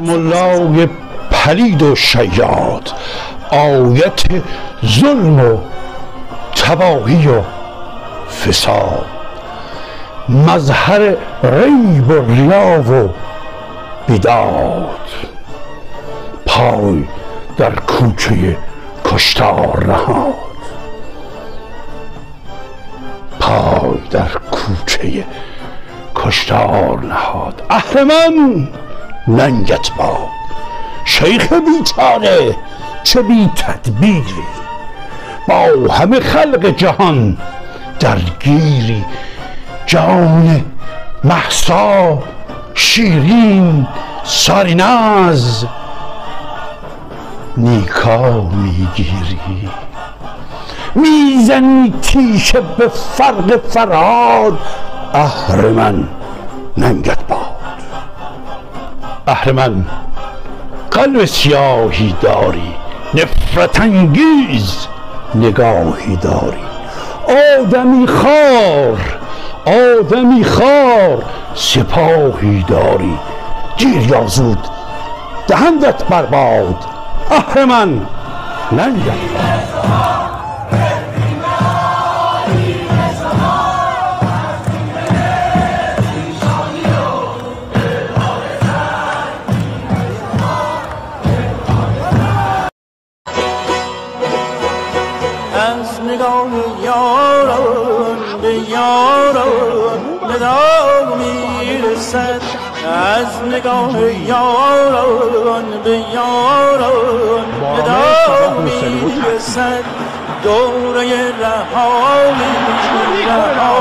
ملای پلید و شیاد آیت ظلم و تباهی و فساد. مظهر ریب و ریا و بیداد پای در کوچه کشتار نهاد. پای در کوچه کشتار نهاد. اهرمن! ننگت باد شیخ بیچاره چه بی تدبیری؟ با همه خلق جهان درگیری جان محسا شیرین ساریناز. نیکا می‌گیری. می‌زنی تیشه به فرق فراد اهرمن ننگت باد اهرمن قلب سیاهی داری نفرت انگیز نگاهی داری. آدمی خار آدمی خار سپاهی داری. دیر یا زود دهندت برباد اهرمن. ننگت از نگاه یاران به یاران ندا می‌رسد. از نگاه یاران به یاران ندا می‌رسد. دوره رهایی رهایی.